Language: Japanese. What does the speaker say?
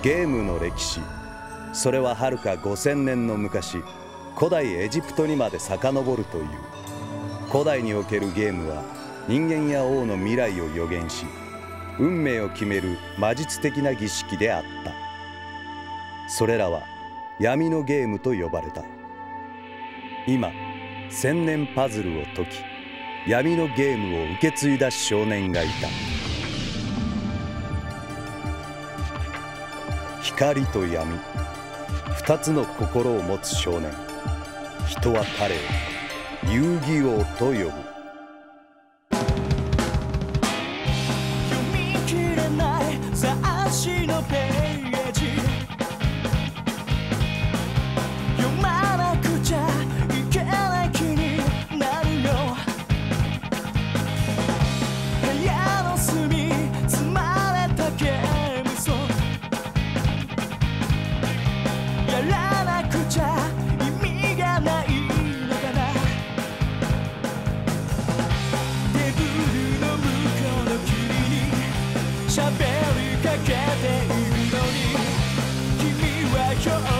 ゲームの歴史。それははるか5000年の昔古代エジプトにまで遡るという。古代におけるゲームは人間や王の未来を予言し運命を決める魔術的な儀式であった。それらは闇のゲームと呼ばれた。今千年パズルを解き闇のゲームを受け継いだ少年がいた。光と闇。2つの心を持つ少年。人は彼を。遊戯王と呼ぶ。読み切れない雑誌のペーらなくちゃ意味がないのかな。テルの向こうの君喋りかけているのに。君は今日